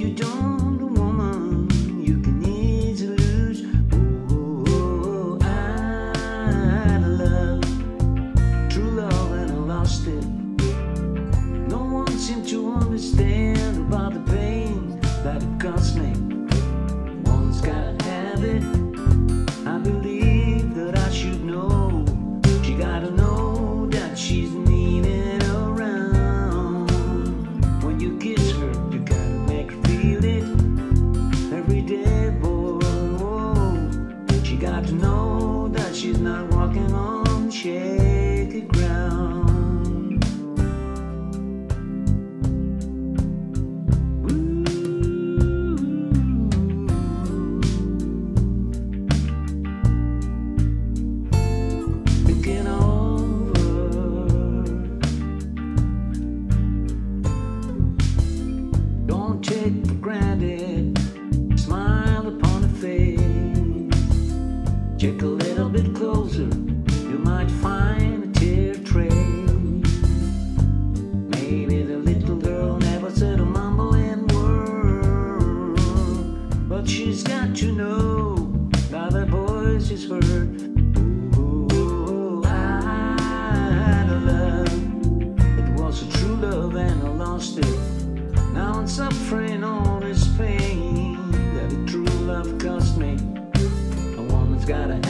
you don't got to know that she's not walking on shade. gotta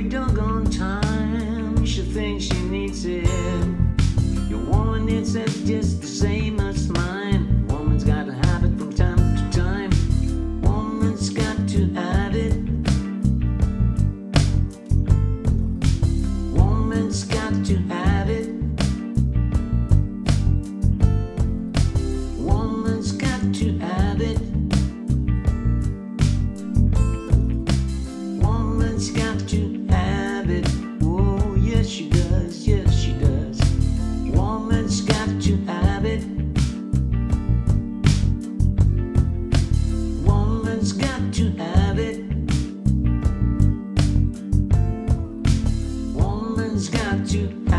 every doggone time she thinks she needs it. Your woman is just the same as you.